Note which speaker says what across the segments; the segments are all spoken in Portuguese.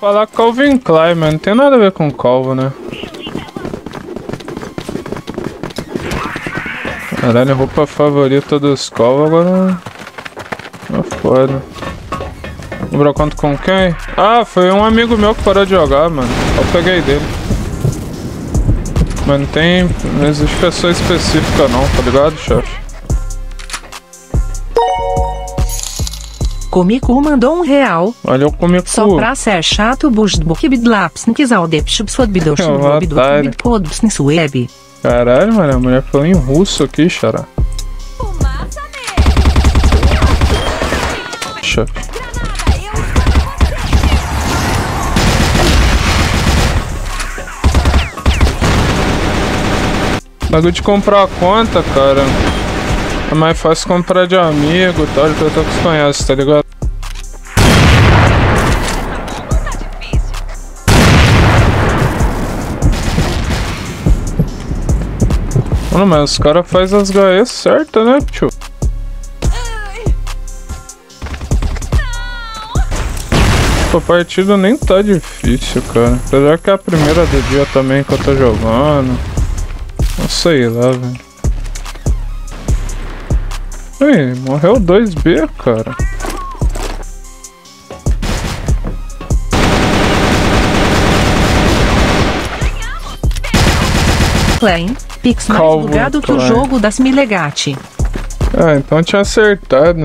Speaker 1: Falar Calvin Klein, mano. Não tem nada a ver com Calvo, né? Caralho, roupa favorita dos Calvo agora. É foda. Cobrou conta com quem? Ah, foi um amigo meu que parou de jogar, mano. Eu peguei dele. Mas não tem. Não existe pessoa específica não, tá ligado, chefe?
Speaker 2: Comico mandou um real.
Speaker 1: Olha o Comico.
Speaker 2: Só pra ser chato, web.
Speaker 1: Caralho, mano, a mulher falou em russo aqui, xará. Bagulho de comprar a conta, cara. É mais fácil comprar de amigo e tal, de pessoa que conhece, tá ligado? Mano, mas os caras fazem as GS certas, né, tio? A partida nem tá difícil, cara. Apesar que é a primeira do dia também que eu tô jogando. Não sei lá, velho. Ei, morreu 2B, cara.
Speaker 2: Klein, Pix mais Calvo bugado que o jogo das Milegati.
Speaker 1: Ah, então tinha acertado.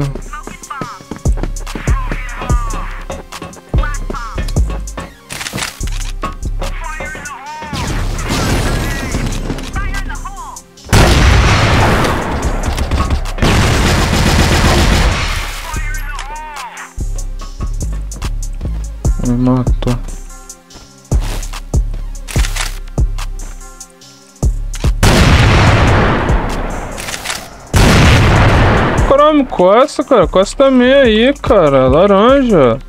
Speaker 1: Matou. Caramba, costa, cara. Costa também aí, cara. Laranja.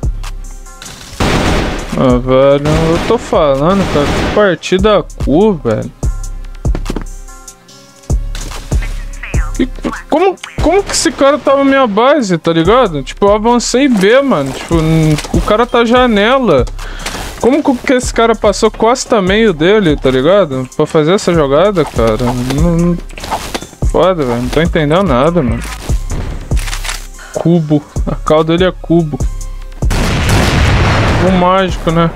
Speaker 1: Ah, velho. Eu tô falando, cara. Que partida cu, velho. E como, como que esse cara tava na minha base, tá ligado? Tipo, eu avancei B, mano. Tipo, o cara tá janela. Como que esse cara passou costa meio dele, tá ligado? Pra fazer essa jogada, cara. Não, Foda, velho. Não tô entendendo nada, mano. Cubo. A cauda dele é cubo. O mágico, né?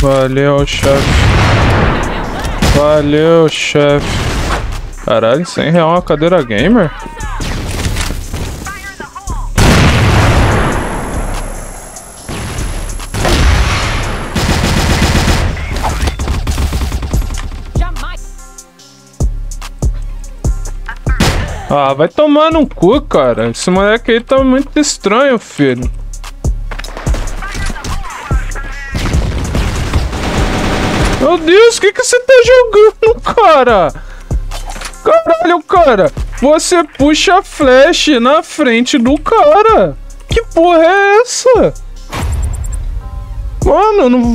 Speaker 1: Valeu, chefe. Valeu, chefe. Caralho, 100 real uma cadeira gamer? Ah, vai tomar no cu, cara. Esse moleque aí tá muito estranho, filho. Meu Deus, o que, que você tá jogando, cara? Caralho, cara. Você puxa a flash na frente do cara. Que porra é essa? Mano, não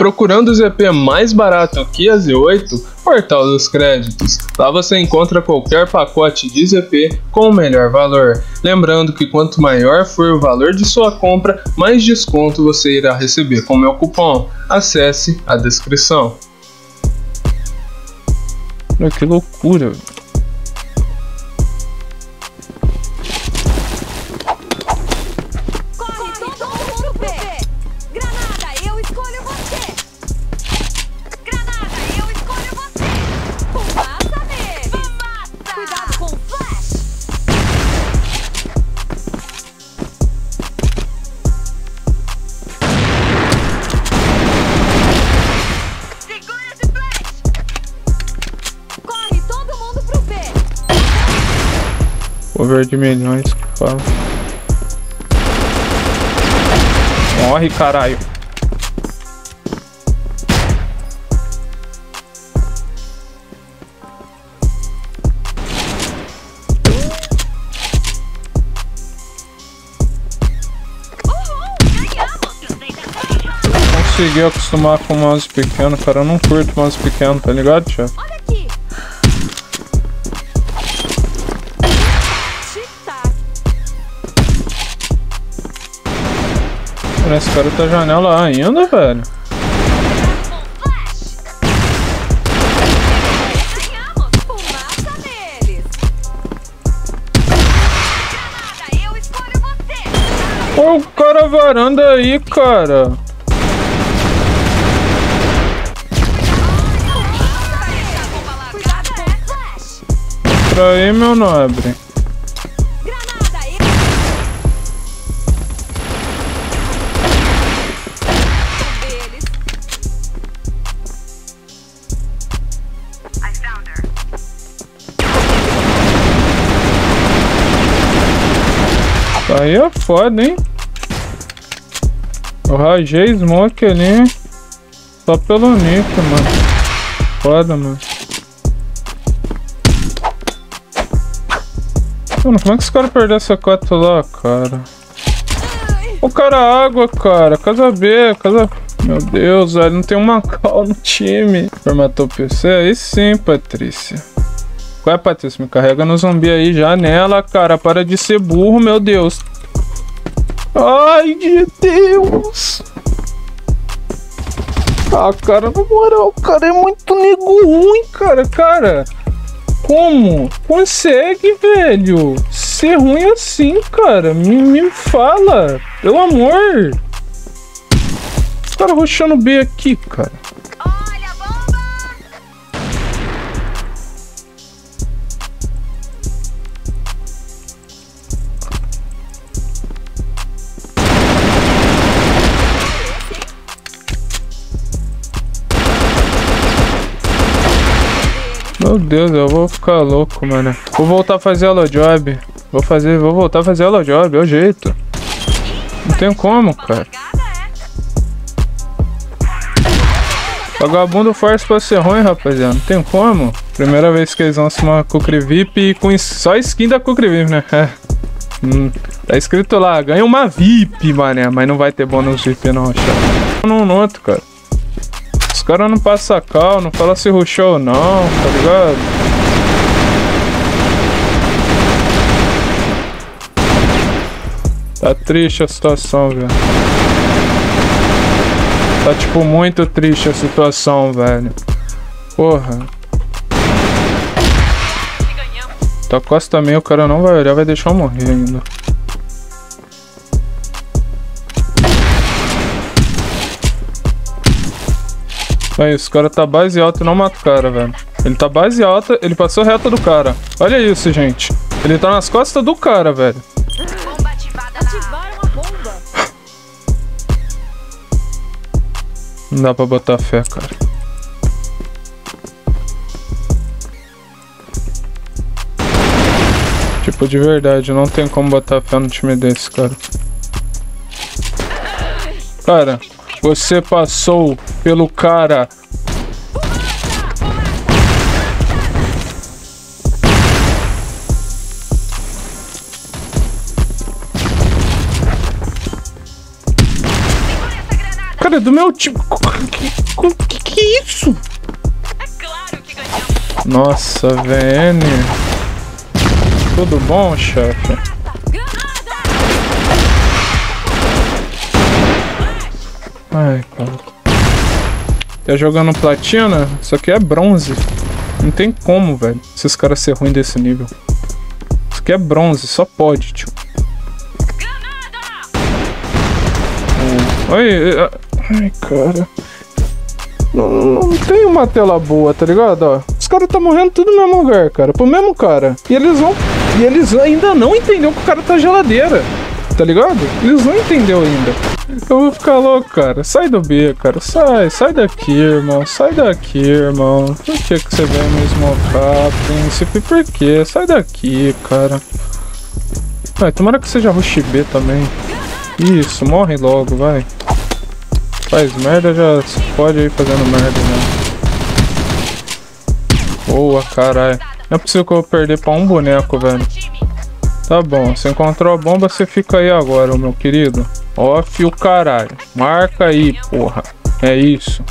Speaker 1: procurando o ZP mais barato que a Z8, Portal dos Créditos. Lá você encontra qualquer pacote de ZP com o melhor valor. Lembrando que quanto maior for o valor de sua compra, mais desconto você irá receber com meu cupom. Acesse a descrição. Que loucura! Mover de milhões que fala. Morre, caralho. Consegui acostumar com o mouse pequeno, cara. Eu não curto mouse pequeno, tá ligado, chefe? Esse cara tá janela ainda, velho. Olha o cara varanda aí, cara. Pra aí, meu nobre. Aí é foda, hein? Eu rajei smoke ali. Só pelo nick, mano. Foda, mano. Mano, como é que os caras perderam essa cota lá, cara? O cara água, cara. Casa B, casa... Meu Deus, velho. Não tem uma cal no time. Formatou o PC? Aí sim, Patrícia. Qual é, Patrícia? Me carrega no zumbi aí, janela, cara. Para de ser burro, meu Deus. Ai, meu Deus. Ah, cara, na moral, cara é muito nego ruim, cara. Cara, como consegue, velho? Ser ruim assim, cara? Me, me fala, pelo amor. Os caras rushando B aqui, cara. Meu Deus, eu vou ficar louco, mano. Vou voltar a fazer Hello Job. Vou fazer, vou voltar a fazer Hello Job, é o jeito. Não tem como, cara. Vagabundo force pra ser ruim, rapaziada. Não tem como. Primeira vez que eles lançam uma Kukri VIP com só skin da Kukri VIP, né? É. Hum, tá escrito lá, ganha uma VIP, mané. Mas não vai ter bônus VIP não, chato. Não, no outro, cara. Os caras não passam cal, não fala se rushou ou não, tá ligado? Tá triste a situação, velho. Tá tipo muito triste a situação, velho. Porra. Tá quase também, o cara não vai olhar, vai deixar eu morrer ainda. Aí, esse cara tá base alta e não mata o cara, velho. Ele tá base alta, ele passou reta do cara. Olha isso, gente. Ele tá nas costas do cara, velho. Não dá pra botar fé, cara. Tipo, de verdade, não tem como botar fé no time desse, cara. Cara, você passou pelo cara. Cara, do meu time. Que, que, que é isso? Nossa, VN. Tudo bom, chefe? Ai, cara. Tá jogando platina? Isso aqui é bronze. Não tem como, velho. Esses caras ser ruim desse nível. Isso aqui é bronze, só pode, tio. Oi, eh, ai, cara. Não, não tem uma tela boa, tá ligado? Ó, os caras tá morrendo tudo no mesmo lugar, cara. Pro mesmo cara. E eles vão. E eles ainda não entenderam que o cara tá geladeira. Tá ligado? Eles não entenderam ainda. Eu vou ficar louco, cara. Sai do B, cara. Sai, sai daqui, irmão. Sai daqui, irmão. Por que, que você vem me smocar, príncipe? Por quê? Sai daqui, cara. Vai, tomara que seja rush B também. Isso, morre logo, vai. Faz merda, já pode ir fazendo merda, né? Boa, caralho. Não é possível que eu vou perder pra um boneco, velho. Tá bom, você encontrou a bomba, você fica aí agora, meu querido. Off o caralho. Marca aí, porra. É isso.